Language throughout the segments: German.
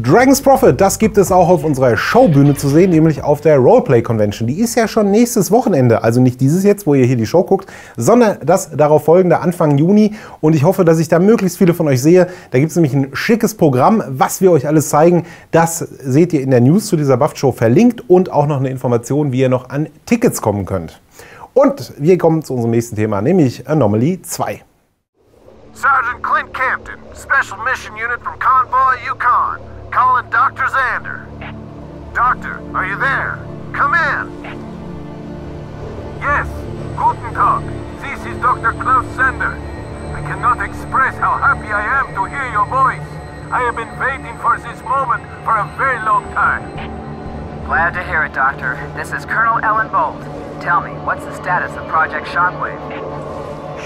Dragon's Prophet, das gibt es auch auf unserer Showbühne zu sehen, nämlich auf der Roleplay Convention. Die ist ja schon nächstes Wochenende, also nicht dieses jetzt, wo ihr hier die Show guckt, sondern das darauf folgende Anfang Juni. Und ich hoffe, dass ich da möglichst viele von euch sehe. Da gibt es nämlich ein schickes Programm, was wir euch alles zeigen. Das seht ihr in der News zu dieser Buff-Show verlinkt und auch noch eine Information, wie ihr noch an Tickets kommen könnt. Und wir kommen zu unserem nächsten Thema, nämlich Anomaly 2. Sergeant Clint Campton, Special Mission Unit from Convoy, Yukon. Calling Dr. Are you there? Come in. Yes, guten Tag. This is Dr. Klaus Xander. I cannot express how happy I am to hear your voice. I have been waiting for this moment for a very long time. Glad to hear it, Doctor. This is Colonel Ellen Bolt. Tell me, what's the status of Project Shockwave?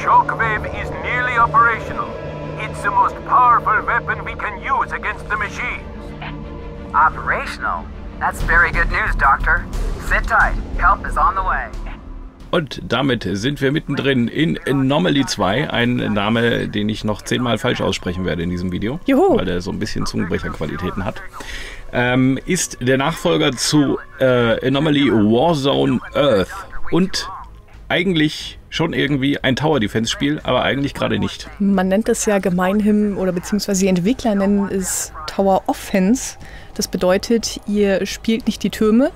Shockwave is nearly operational. It's the most powerful weapon we can use against the machines. Und damit sind wir mittendrin in Anomaly 2, ein Name, den ich noch zehnmal falsch aussprechen werde in diesem Video, Juhu. weil der so ein bisschen Zungenbrecherqualitäten hat. Ähm, ist der Nachfolger zu äh, Anomaly Warzone Earth und eigentlich schon irgendwie ein Tower Defense Spiel, aber eigentlich gerade nicht. Man nennt es ja gemeinhin, oder beziehungsweise die Entwickler nennen es Tower Offense. Das bedeutet, ihr spielt nicht die Türme,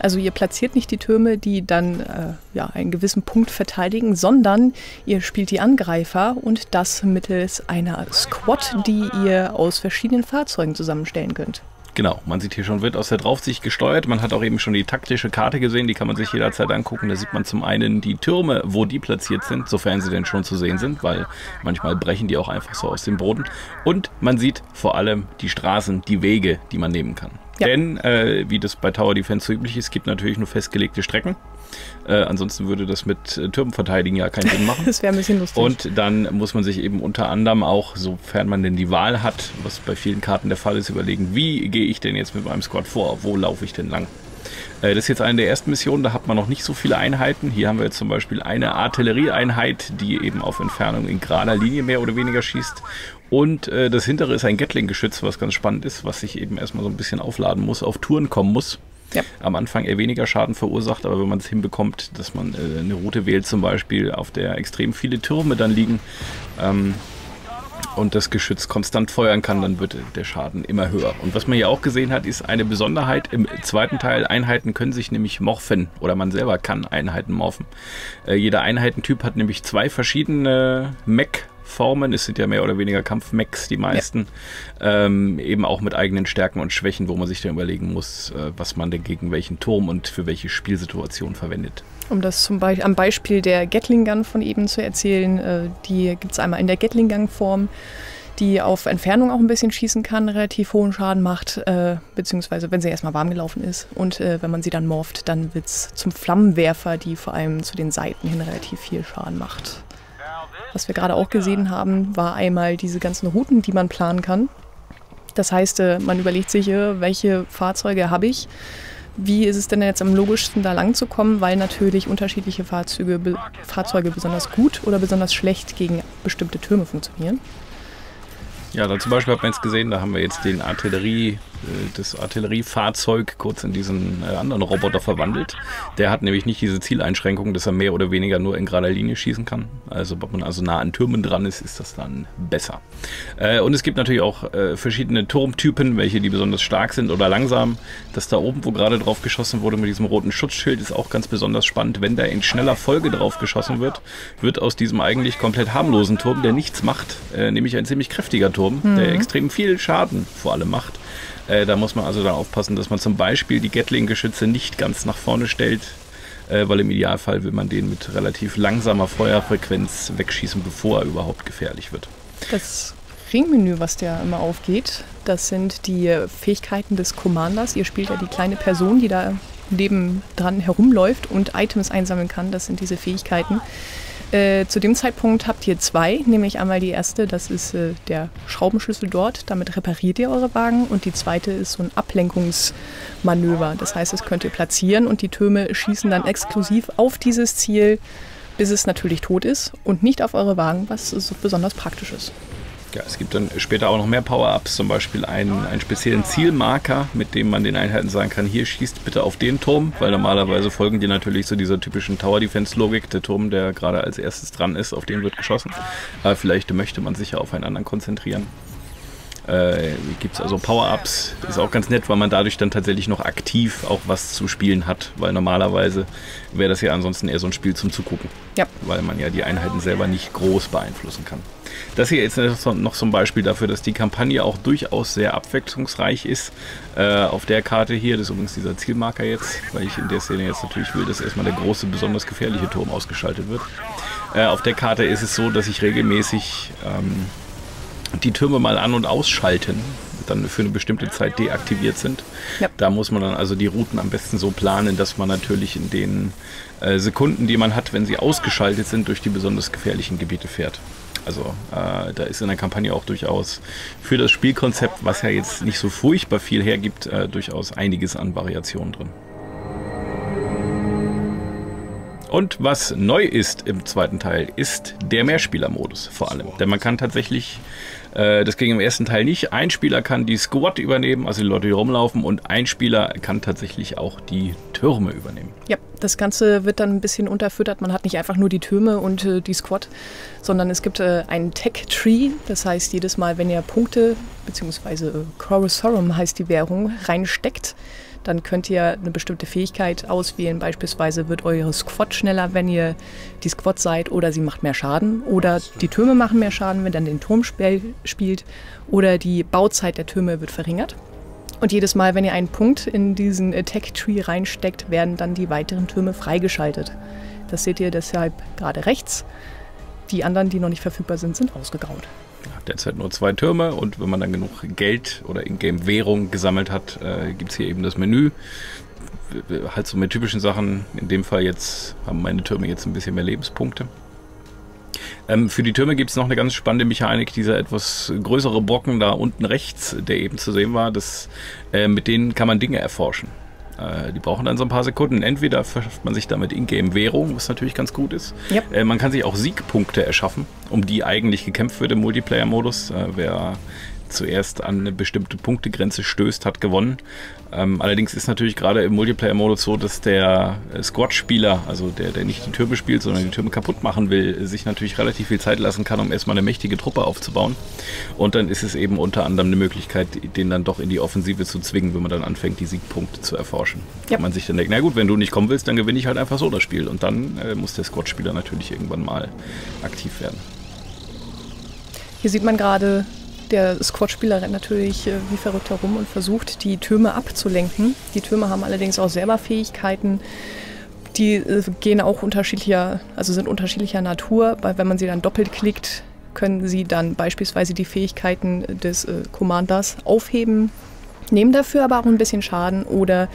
also ihr platziert nicht die Türme, die dann äh, ja, einen gewissen Punkt verteidigen, sondern ihr spielt die Angreifer und das mittels einer Squad, die ihr aus verschiedenen Fahrzeugen zusammenstellen könnt. Genau, man sieht hier schon, wird aus der Draufsicht gesteuert. Man hat auch eben schon die taktische Karte gesehen, die kann man sich jederzeit angucken. Da sieht man zum einen die Türme, wo die platziert sind, sofern sie denn schon zu sehen sind, weil manchmal brechen die auch einfach so aus dem Boden. Und man sieht vor allem die Straßen, die Wege, die man nehmen kann. Ja. Denn, äh, wie das bei Tower Defense so üblich ist, gibt natürlich nur festgelegte Strecken. Äh, ansonsten würde das mit äh, Türmen verteidigen ja keinen Sinn machen. Das wäre ein bisschen lustig. Und dann muss man sich eben unter anderem auch, sofern man denn die Wahl hat, was bei vielen Karten der Fall ist, überlegen, wie gehe ich denn jetzt mit meinem Squad vor? Wo laufe ich denn lang? Äh, Das ist jetzt eine der ersten Missionen, da hat man noch nicht so viele Einheiten. Hier haben wir jetzt zum Beispiel eine Artillerieeinheit, die eben auf Entfernung in gerader Linie mehr oder weniger schießt. Und äh, das hintere ist ein Gatling-Geschütz, was ganz spannend ist, was sich eben erstmal so ein bisschen aufladen muss, auf Touren kommen muss. Ja. Am Anfang eher weniger Schaden verursacht, aber wenn man es hinbekommt, dass man äh, eine Route wählt, zum Beispiel, auf der extrem viele Türme dann liegen, ähm, und das Geschütz konstant feuern kann, dann wird der Schaden immer höher. Und was man hier auch gesehen hat, ist eine Besonderheit im zweiten Teil. Einheiten können sich nämlich morphen oder man selber kann Einheiten morphen. Äh, jeder Einheitentyp hat nämlich zwei verschiedene Mech. Formen, es sind ja mehr oder weniger Kampfmechs, die meisten, ähm, eben auch mit eigenen Stärken und Schwächen, wo man sich dann überlegen muss, äh, was man denn gegen welchen Turm und für welche Spielsituation verwendet. Um das zum Beispiel am Beispiel der Gatling Gun von eben zu erzählen, äh, die gibt es einmal in der Gatling Gun Form, die auf Entfernung auch ein bisschen schießen kann, relativ hohen Schaden macht, äh, beziehungsweise wenn sie erstmal warm gelaufen ist. Und äh, wenn man sie dann morpht, dann wird es zum Flammenwerfer, die vor allem zu den Seiten hin relativ viel Schaden macht. Was wir gerade auch gesehen haben, war einmal diese ganzen Routen, die man planen kann. Das heißt, äh, man überlegt sich, äh, welche Fahrzeuge habe ich. Wie ist es denn jetzt am logischsten, da lang zu kommen, weil natürlich unterschiedliche Fahrzeuge, be Fahrzeuge besonders gut oder besonders schlecht gegen bestimmte Türme funktionieren. Ja, da zum Beispiel hat man jetzt gesehen, da haben wir jetzt den Artillerie, das Artilleriefahrzeug kurz in diesen äh, anderen Roboter verwandelt. Der hat nämlich nicht diese Zieleinschränkung, dass er mehr oder weniger nur in gerader Linie schießen kann. Also, wenn man also nah an Türmen dran ist, ist das dann besser. Äh, und es gibt natürlich auch äh, verschiedene Turmtypen, welche die besonders stark sind oder langsam. Das da oben, wo gerade drauf geschossen wurde mit diesem roten Schutzschild, ist auch ganz besonders spannend. Wenn da in schneller Folge drauf geschossen wird, wird aus diesem eigentlich komplett harmlosen Turm, der nichts macht, äh, nämlich ein ziemlich kräftiger Turm, der extrem viel Schaden vor allem macht. Äh, da muss man also da aufpassen, dass man zum Beispiel die Gatling-Geschütze nicht ganz nach vorne stellt, äh, weil im Idealfall will man den mit relativ langsamer Feuerfrequenz wegschießen, bevor er überhaupt gefährlich wird. Das Ringmenü, was da immer aufgeht, das sind die Fähigkeiten des Commanders. Ihr spielt ja die kleine Person, die da nebendran herumläuft und Items einsammeln kann. Das sind diese Fähigkeiten. Äh, zu dem Zeitpunkt habt ihr zwei, nämlich einmal die erste, das ist äh, der Schraubenschlüssel dort, damit repariert ihr eure Wagen und die zweite ist so ein Ablenkungsmanöver. Das heißt, das könnt ihr platzieren und die Türme schießen dann exklusiv auf dieses Ziel, bis es natürlich tot ist und nicht auf eure Wagen, was so besonders praktisch ist. Ja, es gibt dann später auch noch mehr Power-Ups, zum Beispiel einen, einen speziellen Zielmarker, mit dem man den Einheiten sagen kann, hier schießt bitte auf den Turm, weil normalerweise folgen die natürlich so dieser typischen Tower-Defense-Logik. Der Turm, der gerade als erstes dran ist, auf den wird geschossen. Aber vielleicht möchte man sich ja auf einen anderen konzentrieren. Äh, Gibt es also Power-Ups. Ist auch ganz nett, weil man dadurch dann tatsächlich noch aktiv auch was zu spielen hat. Weil normalerweise wäre das ja ansonsten eher so ein Spiel zum Zugucken. Ja. Weil man ja die Einheiten selber nicht groß beeinflussen kann. Das hier ist noch so ein Beispiel dafür, dass die Kampagne auch durchaus sehr abwechslungsreich ist. Äh, auf der Karte hier, das ist übrigens dieser Zielmarker jetzt, weil ich in der Szene jetzt natürlich will, dass erstmal der große, besonders gefährliche Turm ausgeschaltet wird. Äh, auf der Karte ist es so, dass ich regelmäßig ähm, die Türme mal an- und ausschalten, dann für eine bestimmte Zeit deaktiviert sind. Ja. Da muss man dann also die Routen am besten so planen, dass man natürlich in den äh, Sekunden, die man hat, wenn sie ausgeschaltet sind, durch die besonders gefährlichen Gebiete fährt. Also äh, da ist in der Kampagne auch durchaus für das Spielkonzept, was ja jetzt nicht so furchtbar viel hergibt, äh, durchaus einiges an Variationen drin. Und was neu ist im zweiten Teil, ist der Mehrspielermodus vor allem. Denn man kann tatsächlich, das ging im ersten Teil nicht, ein Spieler kann die Squad übernehmen, also die Leute, die rumlaufen, und ein Spieler kann tatsächlich auch die Türme übernehmen. Ja, das Ganze wird dann ein bisschen unterfüttert. Man hat nicht einfach nur die Türme und äh, die Squad, sondern es gibt äh, einen Tech-Tree. Das heißt, jedes Mal, wenn ihr Punkte, beziehungsweise äh, Chorosorum heißt die Währung, reinsteckt, dann könnt ihr eine bestimmte Fähigkeit auswählen. Beispielsweise wird eure Squad schneller, wenn ihr die Squad seid, oder sie macht mehr Schaden. Oder die Türme machen mehr Schaden, wenn dann den Turm spiel spielt. Oder die Bauzeit der Türme wird verringert. Und jedes Mal, wenn ihr einen Punkt in diesen Attack-Tree reinsteckt, werden dann die weiteren Türme freigeschaltet. Das seht ihr deshalb gerade rechts. Die anderen, die noch nicht verfügbar sind, sind ausgegraut. Derzeit nur zwei Türme und wenn man dann genug Geld oder Ingame-Währung gesammelt hat, äh, gibt es hier eben das Menü. Halt so mit typischen Sachen. In dem Fall jetzt haben meine Türme jetzt ein bisschen mehr Lebenspunkte. Ähm, für die Türme gibt es noch eine ganz spannende Mechanik, dieser etwas größere Brocken da unten rechts, der eben zu sehen war. Das, äh, mit denen kann man Dinge erforschen. Äh, die brauchen dann so ein paar Sekunden. Entweder verschafft man sich damit Ingame-Währung, was natürlich ganz gut ist. Ja. Äh, man kann sich auch Siegpunkte erschaffen, um die eigentlich gekämpft wird im Multiplayer-Modus. Äh, wer zuerst an eine bestimmte Punktegrenze stößt, hat gewonnen. Ähm, allerdings ist natürlich gerade im Multiplayer-Modus so, dass der äh, Squad-Spieler, also der, der nicht die Türme spielt, sondern die Türme kaputt machen will, sich natürlich relativ viel Zeit lassen kann, um erstmal eine mächtige Truppe aufzubauen. Und dann ist es eben unter anderem eine Möglichkeit, den dann doch in die Offensive zu zwingen, wenn man dann anfängt, die Siegpunkte zu erforschen. Ja. Und man sich dann denkt, na gut, wenn du nicht kommen willst, dann gewinne ich halt einfach so das Spiel. Und dann äh, muss der Squad-Spieler natürlich irgendwann mal aktiv werden. Hier sieht man gerade, der Squad-Spieler rennt natürlich äh, wie verrückt herum und versucht, die Türme abzulenken. Die Türme haben allerdings auch selber Fähigkeiten, die äh, gehen auch unterschiedlicher, also sind unterschiedlicher Natur, weil wenn man sie dann doppelt klickt, können sie dann beispielsweise die Fähigkeiten des äh, Commanders aufheben, nehmen dafür aber auch ein bisschen Schaden oder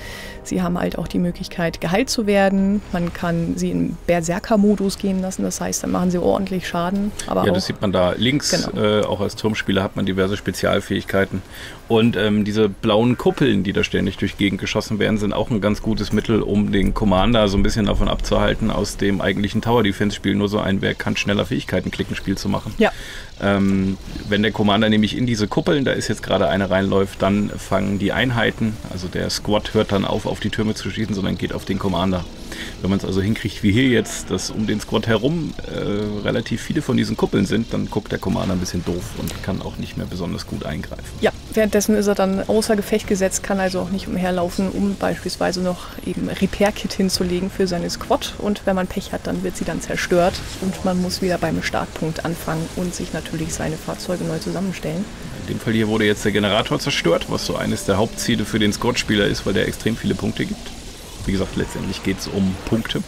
sie haben halt auch die Möglichkeit, geheilt zu werden. Man kann sie in Berserker-Modus gehen lassen, das heißt, dann machen sie ordentlich Schaden. Aber Ja, das sieht man da links. Genau. Äh, auch als Turmspieler hat man diverse Spezialfähigkeiten. Und ähm, diese blauen Kuppeln, die da ständig durch Gegend geschossen werden, sind auch ein ganz gutes Mittel, um den Commander so ein bisschen davon abzuhalten, aus dem eigentlichen Tower-Defense-Spiel nur so ein Wer kann schneller Fähigkeiten klicken Spiel zu machen. ja, Ähm, wenn der Commander nämlich in diese Kuppeln, da ist jetzt gerade eine reinläuft, dann fangen die Einheiten, also der Squad hört dann auf, auf die Türme zu schießen, sondern geht auf den Commander. Wenn man es also hinkriegt, wie hier jetzt, dass um den Squad herum äh, relativ viele von diesen Kuppeln sind, dann guckt der Commander ein bisschen doof und kann auch nicht mehr besonders gut eingreifen. Ja, währenddessen ist er dann außer Gefecht gesetzt, kann also auch nicht umherlaufen, um beispielsweise noch eben Repair-Kit hinzulegen für seine Squad. Und wenn man Pech hat, dann wird sie dann zerstört und man muss wieder beim Startpunkt anfangen und sich natürlich seine Fahrzeuge neu zusammenstellen. In dem Fall hier wurde jetzt der Generator zerstört, was so eines der Hauptziele für den Squad-Spieler ist, weil der extrem viele Punkte gibt. Wie gesagt, letztendlich geht es um Punkte.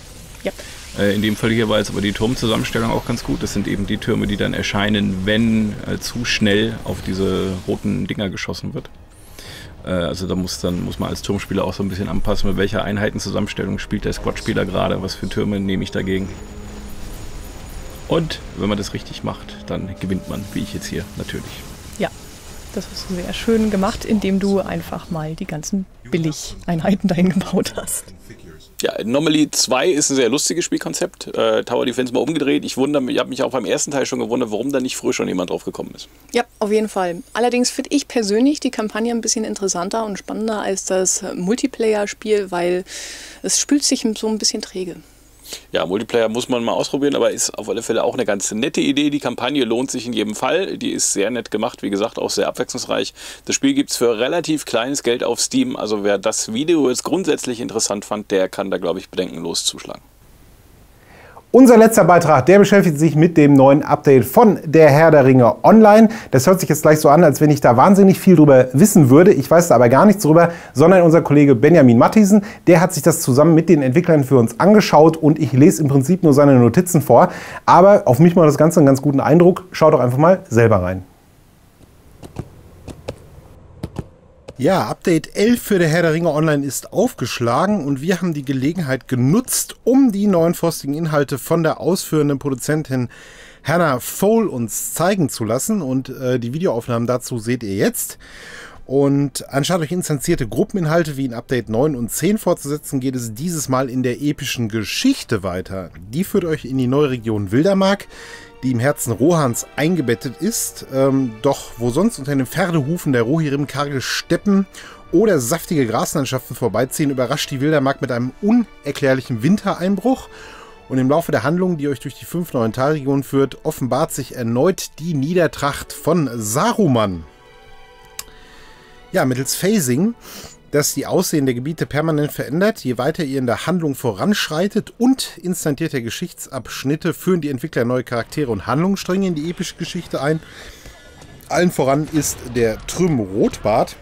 Ja, Äh, In dem Fall hier war jetzt aber die Turmzusammenstellung auch ganz gut. Das sind eben die Türme, die dann erscheinen, wenn äh, zu schnell auf diese roten Dinger geschossen wird. Äh, also da muss dann muss man als Turmspieler auch so ein bisschen anpassen, mit welcher Einheitenzusammenstellung spielt der Squad-Spieler gerade, was für Türme nehme ich dagegen. Und wenn man das richtig macht, dann gewinnt man, wie ich jetzt hier natürlich. Das hast du sehr schön gemacht, indem du einfach mal die ganzen Billig-Einheiten dahin gebaut hast. Ja, Anomaly 2 ist ein sehr lustiges Spielkonzept. Äh, Tower Defense mal umgedreht. Ich wundere mich, ich habe mich auch beim ersten Teil schon gewundert, warum da nicht früher schon jemand drauf gekommen ist. Ja, auf jeden Fall. Allerdings finde ich persönlich die Kampagne ein bisschen interessanter und spannender als das Multiplayer-Spiel, weil es spült sich so ein bisschen träge. Ja, Multiplayer muss man mal ausprobieren, aber ist auf alle Fälle auch eine ganz nette Idee. Die Kampagne lohnt sich in jedem Fall. Die ist sehr nett gemacht, wie gesagt, auch sehr abwechslungsreich. Das Spiel gibt es für relativ kleines Geld auf Steam. Also wer das Video jetzt grundsätzlich interessant fand, der kann da, glaube ich, bedenkenlos zuschlagen. Unser letzter Beitrag, der beschäftigt sich mit dem neuen Update von der Herr der Ringe Online. Das hört sich jetzt gleich so an, als wenn ich da wahnsinnig viel drüber wissen würde. Ich weiß da aber gar nichts drüber, sondern unser Kollege Benjamin Matthiesen, der hat sich das zusammen mit den Entwicklern für uns angeschaut und ich lese im Prinzip nur seine Notizen vor. Aber auf mich macht das Ganze einen ganz guten Eindruck. Schaut doch einfach mal selber rein. Ja, Update 11 für der Herr der Ringe Online ist aufgeschlagen und wir haben die Gelegenheit genutzt, um die neuen frostigen Inhalte von der ausführenden Produzentin Hannah Fowl uns zeigen zu lassen. Und äh, die Videoaufnahmen dazu seht ihr jetzt. Und anstatt euch instanzierte Gruppeninhalte wie in Update 9 und 10 fortzusetzen, geht es dieses Mal in der epischen Geschichte weiter. Die führt euch in die neue Region Wildermark, die im Herzen Rohans eingebettet ist. Ähm, doch wo sonst unter den Pferdehufen der Rohirrim karge Steppen oder saftige Graslandschaften vorbeiziehen, überrascht die Wildermark mit einem unerklärlichen Wintereinbruch. Und im Laufe der Handlung, die euch durch die fünf neuen Talregionen führt, offenbart sich erneut die Niedertracht von Saruman. Ja, mittels Phasing das die Aussehen der Gebiete permanent verändert, je weiter ihr in der Handlung voranschreitet und instantierte Geschichtsabschnitte führen die Entwickler neue Charaktere und Handlungsstränge in die epische Geschichte ein. Allen voran ist der Trüm Rotbart.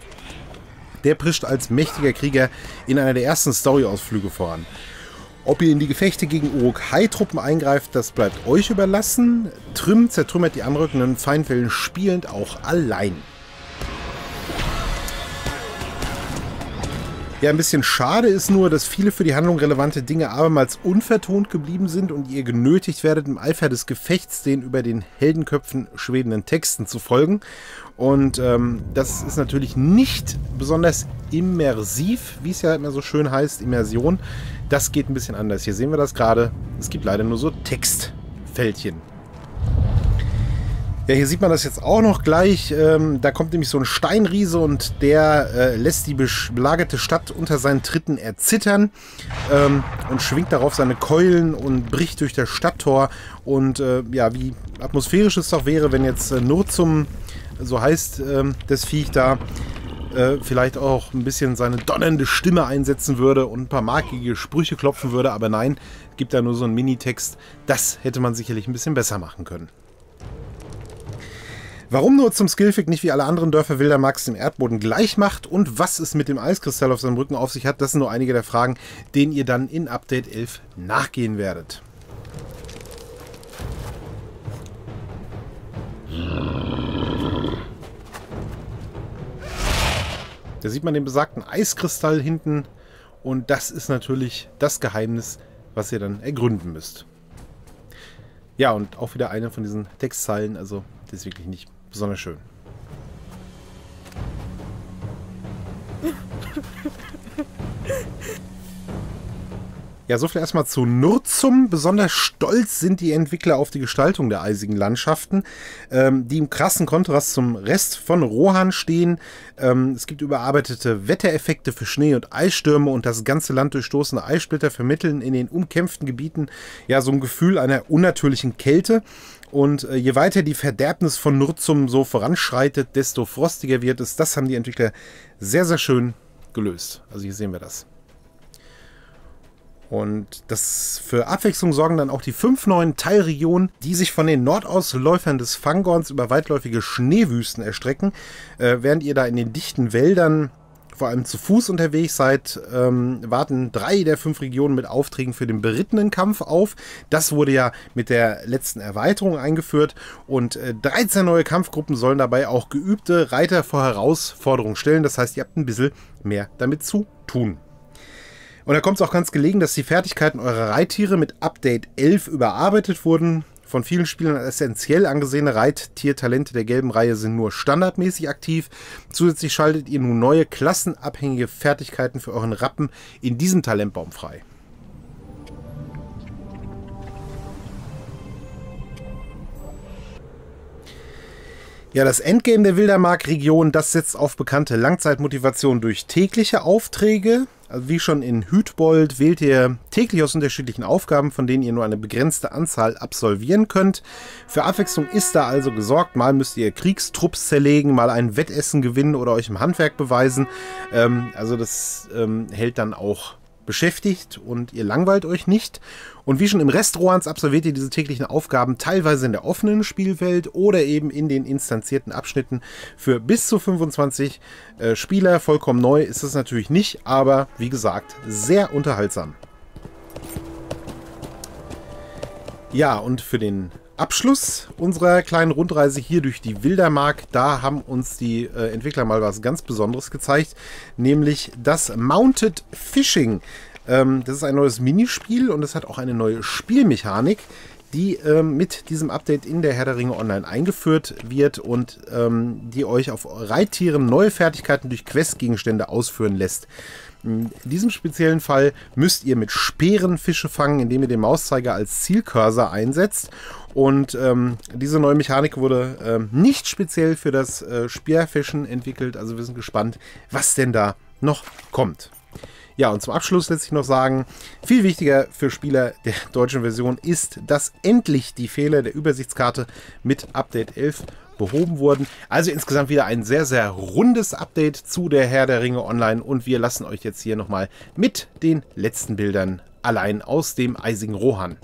Der prischt als mächtiger Krieger in einer der ersten Story-Ausflüge voran. Ob ihr in die Gefechte gegen Uruk-Hai-Truppen eingreift, das bleibt euch überlassen. Trüm zertrümmert die anrückenden Feindwellen spielend auch allein. Ja, ein bisschen schade ist nur, dass viele für die Handlung relevante Dinge abermals unvertont geblieben sind und ihr genötigt werdet, im Eifer des Gefechts den über den Heldenköpfen schwebenden Texten zu folgen. Und ähm, das ist natürlich nicht besonders immersiv, wie es ja immer so schön heißt, Immersion. Das geht ein bisschen anders. Hier sehen wir das gerade. Es gibt leider nur so Textfältchen. Ja, hier sieht man das jetzt auch noch gleich. Ähm, da kommt nämlich so ein Steinriese und der äh, lässt die belagerte Stadt unter seinen Tritten erzittern ähm, und schwingt darauf seine Keulen und bricht durch das Stadttor. Und äh, ja, wie atmosphärisch es doch wäre, wenn jetzt äh, nur zum, so heißt ähm, das Viech da, äh, vielleicht auch ein bisschen seine donnernde Stimme einsetzen würde und ein paar markige Sprüche klopfen würde. Aber nein, gibt da nur so einen Minitext. Das hätte man sicherlich ein bisschen besser machen können. Warum nur zum Skillfig nicht wie alle anderen Dörfer Wildermax im Erdboden gleich macht und was es mit dem Eiskristall auf seinem Rücken auf sich hat, das sind nur einige der Fragen, denen ihr dann in Update 11 nachgehen werdet. Da sieht man den besagten Eiskristall hinten und das ist natürlich das Geheimnis, was ihr dann ergründen müsst. Ja, und auch wieder eine von diesen Textzeilen, also das ist wirklich nicht besonders schön. Ja, so viel erstmal zu Nurzum. Besonders stolz sind die Entwickler auf die Gestaltung der eisigen Landschaften, ähm, die im krassen Kontrast zum Rest von Rohan stehen. Ähm, es gibt überarbeitete Wettereffekte für Schnee- und Eisstürme und das ganze Land durchstoßene Eissplitter vermitteln in den umkämpften Gebieten ja so ein Gefühl einer unnatürlichen Kälte. Und äh, je weiter die Verderbnis von Nurzum so voranschreitet, desto frostiger wird es. Das haben die Entwickler sehr, sehr schön gelöst. Also hier sehen wir das. Und das für Abwechslung sorgen dann auch die fünf neuen Teilregionen, die sich von den Nordausläufern des Fangorns über weitläufige Schneewüsten erstrecken. Äh, während ihr da in den dichten Wäldern vor allem zu Fuß unterwegs seid, ähm, warten drei der fünf Regionen mit Aufträgen für den berittenen Kampf auf. Das wurde ja mit der letzten Erweiterung eingeführt und äh, 13 neue Kampfgruppen sollen dabei auch geübte Reiter vor Herausforderungen stellen. Das heißt, ihr habt ein bisschen mehr damit zu tun. Und da kommt es auch ganz gelegen, dass die Fertigkeiten eurer Reittiere mit Update 11 überarbeitet wurden. Von vielen Spielern essentiell angesehene Reittiertalente der gelben Reihe sind nur standardmäßig aktiv. Zusätzlich schaltet ihr nun neue klassenabhängige Fertigkeiten für euren Rappen in diesem Talentbaum frei. Ja, das Endgame der Wildermark-Region, das setzt auf bekannte Langzeitmotivation durch tägliche Aufträge, also wie schon in Hütbold wählt ihr täglich aus unterschiedlichen Aufgaben, von denen ihr nur eine begrenzte Anzahl absolvieren könnt. Für Abwechslung ist da also gesorgt. Mal müsst ihr Kriegstrupps zerlegen, mal ein Wettessen gewinnen oder euch im Handwerk beweisen. Ähm, also das ähm, hält dann auch beschäftigt und ihr langweilt euch nicht. Und wie schon im Restaurants absolviert ihr diese täglichen Aufgaben teilweise in der offenen Spielwelt oder eben in den instanzierten Abschnitten für bis zu 25 äh, Spieler. Vollkommen neu ist es natürlich nicht, aber wie gesagt, sehr unterhaltsam. Ja, und für den Abschluss unserer kleinen Rundreise hier durch die Wildermark, da haben uns die äh, Entwickler mal was ganz Besonderes gezeigt, nämlich das Mounted Fishing. Ähm, das ist ein neues Minispiel und es hat auch eine neue Spielmechanik, die ähm, mit diesem Update in der Herr der Ringe Online eingeführt wird und ähm, die euch auf Reittieren neue Fertigkeiten durch Questgegenstände ausführen lässt. In diesem speziellen Fall müsst ihr mit Speeren Fische fangen, indem ihr den Mauszeiger als Zielcursor einsetzt. Und ähm, diese neue Mechanik wurde ähm, nicht speziell für das äh, Speerfischen entwickelt. Also wir sind gespannt, was denn da noch kommt. Ja, und zum Abschluss lässt sich noch sagen, viel wichtiger für Spieler der deutschen Version ist, dass endlich die Fehler der Übersichtskarte mit Update 11 behoben wurden. Also insgesamt wieder ein sehr, sehr rundes Update zu der Herr der Ringe Online und wir lassen euch jetzt hier nochmal mit den letzten Bildern allein aus dem eisigen Rohan.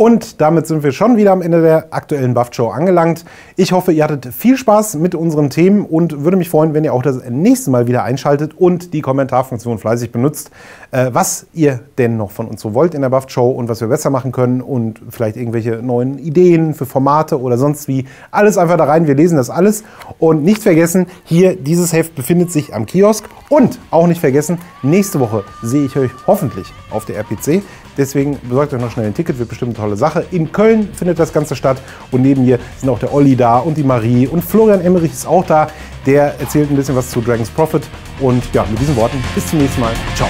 Und damit sind wir schon wieder am Ende der aktuellen Buff Show angelangt. Ich hoffe, ihr hattet viel Spaß mit unseren Themen und würde mich freuen, wenn ihr auch das nächste Mal wieder einschaltet und die Kommentarfunktion fleißig benutzt, äh, was ihr denn noch von uns so wollt in der Buff Show und was wir besser machen können und vielleicht irgendwelche neuen Ideen für Formate oder sonst wie. Alles einfach da rein, wir lesen das alles. Und nicht vergessen, hier dieses Heft befindet sich am Kiosk und auch nicht vergessen, nächste Woche sehe ich euch hoffentlich auf der RPC. Deswegen besorgt euch noch schnell ein Ticket, wird bestimmt eine tolle Sache. In Köln findet das Ganze statt und neben mir sind auch der Olli da und die Marie und Florian Emmerich ist auch da. Der erzählt ein bisschen was zu Dragon's Prophet. Und ja, mit diesen Worten, bis zum nächsten Mal. Ciao.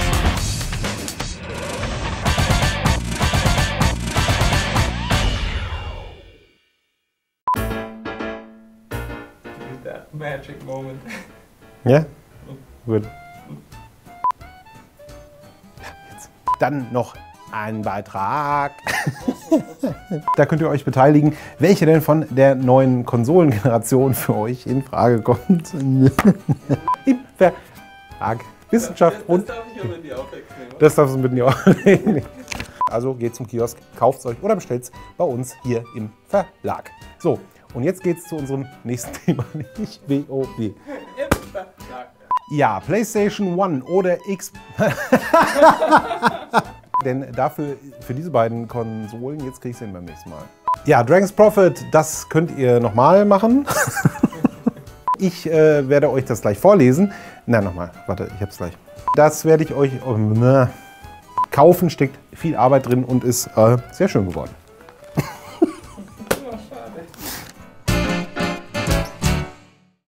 magic moment. Ja? Gut. Jetzt. Dann noch ein Beitrag. da könnt ihr euch beteiligen, welche denn von der neuen Konsolengeneration für euch in Frage kommt. Im Verlag. Wissenschaft Das und. darf ich aber in die Aufwechslung nehmen. Das darfst du mit mir auch. Also geht zum Kiosk, kauft es euch oder bestellt es bei uns hier im Verlag. So, und jetzt geht's zu unserem nächsten Thema, nämlich WoW. Im Verlag. Ja, PlayStation One oder X. Denn dafür, für diese beiden Konsolen, jetzt krieg ich sie beim nächsten Mal. Ja, Dragon's Prophet, das könnt ihr nochmal machen. ich äh, werde euch das gleich vorlesen. Na, nochmal, warte, ich hab's gleich. Das werde ich euch ähm, ne, kaufen, steckt viel Arbeit drin und ist äh, sehr schön geworden.